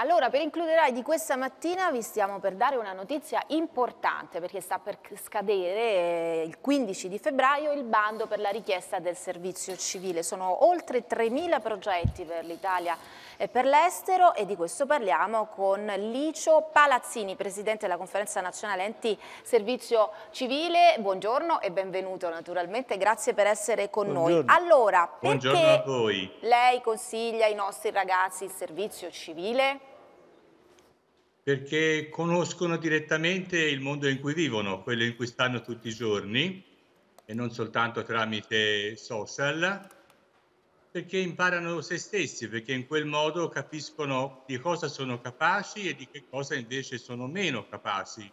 Allora, per includerai di questa mattina vi stiamo per dare una notizia importante perché sta per scadere eh, il 15 di febbraio il bando per la richiesta del servizio civile. Sono oltre 3.000 progetti per l'Italia e per l'estero e di questo parliamo con Licio Palazzini, Presidente della Conferenza Nazionale Enti Servizio Civile. Buongiorno e benvenuto naturalmente, grazie per essere con Buongiorno. noi. Allora, voi. lei consiglia ai nostri ragazzi il servizio civile? Perché conoscono direttamente il mondo in cui vivono, quello in cui stanno tutti i giorni e non soltanto tramite social, perché imparano se stessi, perché in quel modo capiscono di cosa sono capaci e di che cosa invece sono meno capaci.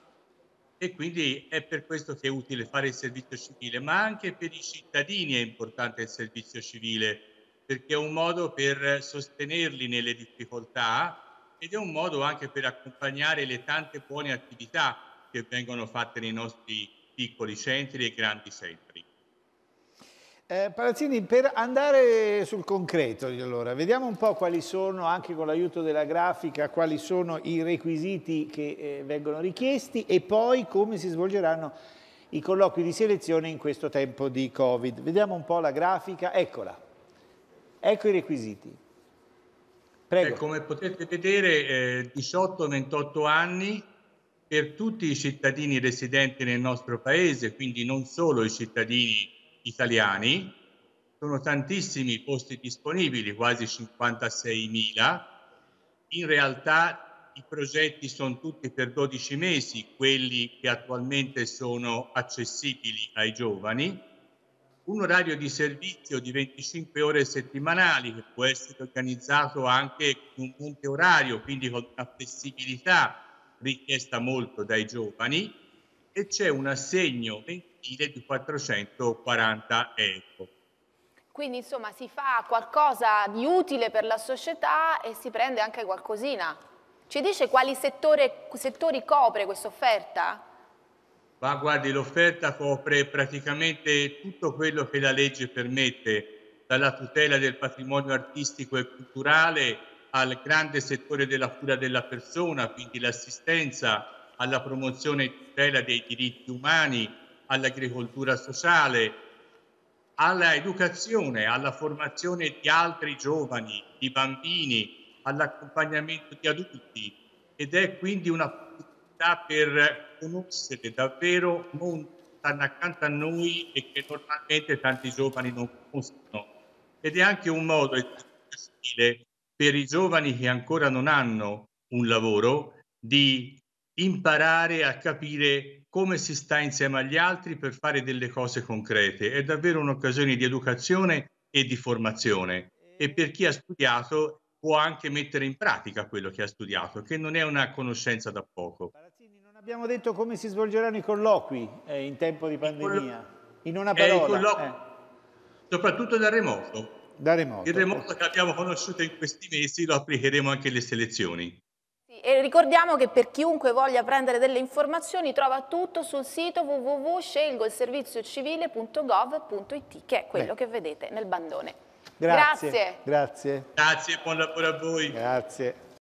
E quindi è per questo che è utile fare il servizio civile, ma anche per i cittadini è importante il servizio civile, perché è un modo per sostenerli nelle difficoltà, ed è un modo anche per accompagnare le tante buone attività che vengono fatte nei nostri piccoli centri e grandi centri. Eh, Palazzini, per andare sul concreto, allora, vediamo un po' quali sono, anche con l'aiuto della grafica, quali sono i requisiti che eh, vengono richiesti e poi come si svolgeranno i colloqui di selezione in questo tempo di Covid. Vediamo un po' la grafica, eccola. Ecco i requisiti. Prego. Eh, come potete vedere, eh, 18-28 anni per tutti i cittadini residenti nel nostro paese, quindi non solo i cittadini italiani. Sono tantissimi posti disponibili, quasi 56.000. In realtà i progetti sono tutti per 12 mesi, quelli che attualmente sono accessibili ai giovani un orario di servizio di 25 ore settimanali che può essere organizzato anche con un monte orario, quindi con una flessibilità richiesta molto dai giovani e c'è un assegno mensile di 440 euro. Quindi insomma si fa qualcosa di utile per la società e si prende anche qualcosina. Ci dice quali settore, settori copre questa offerta? Ma guardi, l'offerta copre praticamente tutto quello che la legge permette, dalla tutela del patrimonio artistico e culturale al grande settore della cura della persona, quindi l'assistenza alla promozione e tutela dei diritti umani, all'agricoltura sociale, alla educazione, alla formazione di altri giovani, di bambini, all'accompagnamento di adulti. Ed è quindi una possibilità per conoscere davvero non stanno accanto a noi e che normalmente tanti giovani non conoscono. Ed è anche un modo per i giovani che ancora non hanno un lavoro di imparare a capire come si sta insieme agli altri per fare delle cose concrete. È davvero un'occasione di educazione e di formazione e per chi ha studiato può anche mettere in pratica quello che ha studiato, che non è una conoscenza da poco abbiamo detto come si svolgeranno i colloqui eh, in tempo di pandemia? In una parola. Eh, soprattutto da remoto. Da remoto. Il remoto che abbiamo conosciuto in questi mesi lo applicheremo anche alle selezioni. E ricordiamo che per chiunque voglia prendere delle informazioni trova tutto sul sito www.scelgoilserviziocivile.gov.it che è quello Beh. che vedete nel bandone. Grazie. Grazie. Grazie, buon lavoro a voi. Grazie.